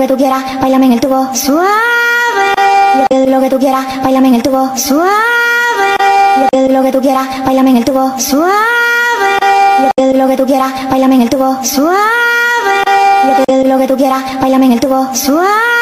Lo que tú quieras, bailame en el tubo suave. Lo que tú quieras, bailame en el tubo suave. Lo que tú quieras, bailame en el tubo suave. Lo que tú quieras, bailame en el tubo suave. Lo que tú quieras, bailame en el tubo suave.